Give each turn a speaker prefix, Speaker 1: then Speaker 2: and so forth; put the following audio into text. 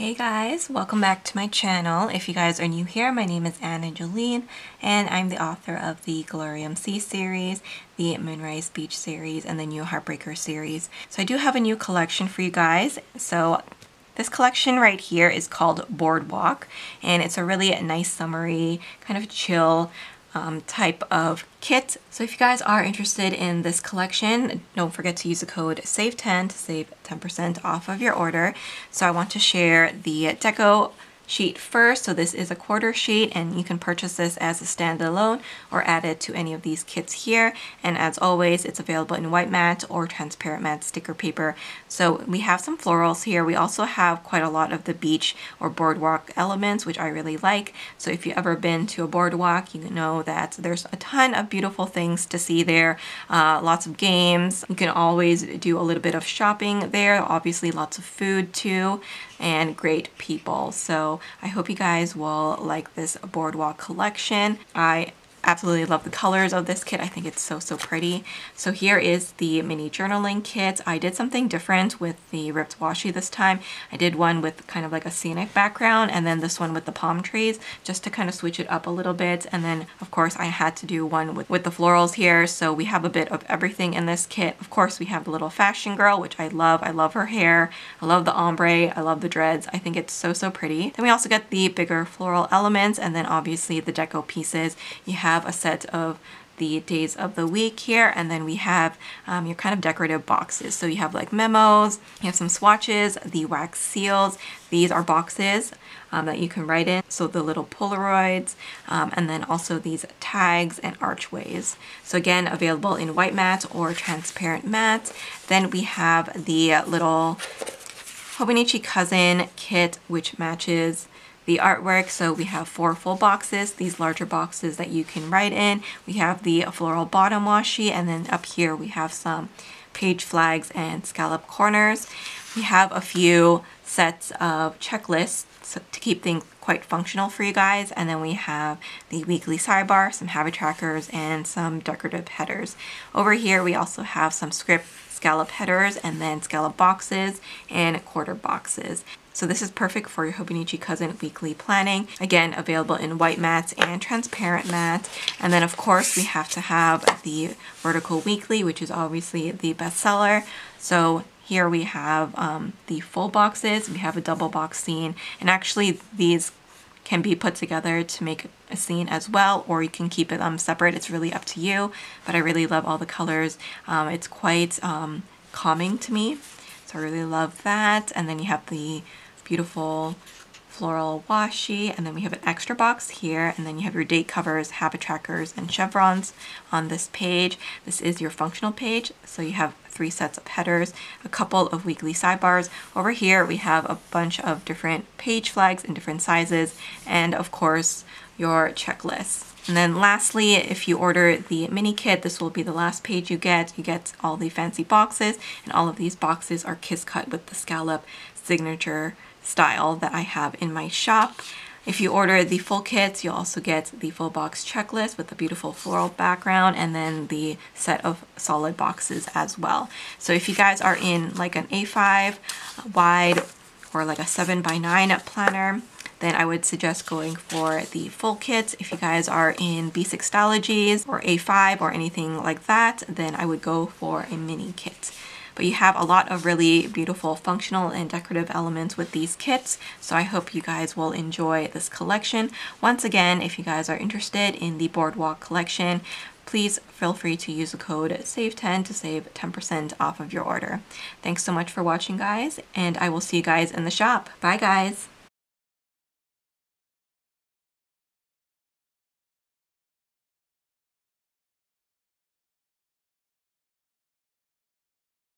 Speaker 1: Hey guys, welcome back to my channel. If you guys are new here, my name is Ana Jolene and I'm the author of the Glory MC series, the Moonrise Beach series, and the New Heartbreaker series. So I do have a new collection for you guys. So this collection right here is called Boardwalk and it's a really nice summery, kind of chill um, type of kit. So if you guys are interested in this collection, don't forget to use the code SAVE10 to save 10% off of your order. So I want to share the Deco sheet first. So this is a quarter sheet and you can purchase this as a standalone or add it to any of these kits here. And as always, it's available in white matte or transparent matte sticker paper. So we have some florals here. We also have quite a lot of the beach or boardwalk elements, which I really like. So if you've ever been to a boardwalk, you know that there's a ton of beautiful things to see there. Uh, lots of games. You can always do a little bit of shopping there. Obviously lots of food too and great people. So I hope you guys will like this boardwalk collection. I absolutely love the colors of this kit. I think it's so, so pretty. So here is the mini journaling kit. I did something different with the ripped washi this time. I did one with kind of like a scenic background and then this one with the palm trees just to kind of switch it up a little bit. And then of course I had to do one with, with the florals here. So we have a bit of everything in this kit. Of course we have the little fashion girl, which I love. I love her hair. I love the ombre. I love the dreads. I think it's so, so pretty. Then we also get the bigger floral elements and then obviously the deco pieces. You have have a set of the days of the week here and then we have um, your kind of decorative boxes. So you have like memos you have some swatches the wax seals. These are boxes um, that you can write in. So the little polaroids um, and then also these tags and archways. So again available in white matte or transparent matte. Then we have the little Hobonichi Cousin kit which matches the artwork. So we have four full boxes, these larger boxes that you can write in. We have the floral bottom washi and then up here we have some page flags and scallop corners. We have a few sets of checklists to keep things quite functional for you guys. And then we have the weekly sidebar, some habit trackers, and some decorative headers. Over here we also have some script scallop headers and then scallop boxes and quarter boxes. So this is perfect for your Hobonichi Cousin weekly planning. Again, available in white mats and transparent matte. And then of course we have to have the vertical weekly, which is obviously the bestseller. So here we have um, the full boxes, we have a double box scene, and actually these can be put together to make a scene as well, or you can keep it um, separate. It's really up to you, but I really love all the colors. Um, it's quite um, calming to me, so I really love that. And then you have the beautiful floral washi and then we have an extra box here and then you have your date covers, habit trackers, and chevrons on this page. This is your functional page so you have three sets of headers, a couple of weekly sidebars. Over here we have a bunch of different page flags in different sizes and of course your checklist. And then lastly, if you order the mini kit, this will be the last page you get. You get all the fancy boxes and all of these boxes are kiss cut with the scallop signature style that I have in my shop. If you order the full kits, you'll also get the full box checklist with the beautiful floral background and then the set of solid boxes as well. So if you guys are in like an A5 wide or like a 7 by 9 planner, then I would suggest going for the full kit. If you guys are in B6 Stalogies or A5 or anything like that, then I would go for a mini kit. But you have a lot of really beautiful functional and decorative elements with these kits. So I hope you guys will enjoy this collection. Once again, if you guys are interested in the Boardwalk collection, please feel free to use the code SAVE10 to save 10% off of your order. Thanks so much for watching guys, and I will see you guys in the shop. Bye guys!